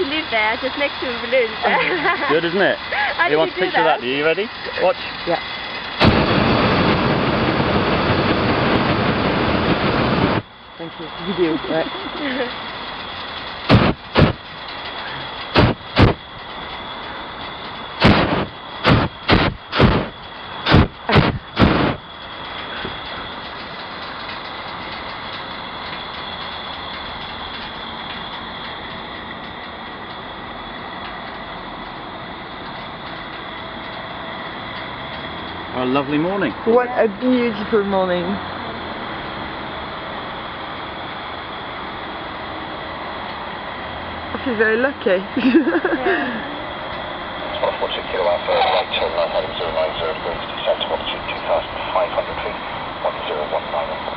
Yeah, just next to the balloons. Good, isn't it? How you did want you to do picture that? that? Are you ready? Watch. Yeah. Thank you. You do. right. What a lovely morning. What a beautiful morning. I feel very lucky. yeah. 1242 kilowatt for right turn 90090 going to descent to 2500 feet 1019.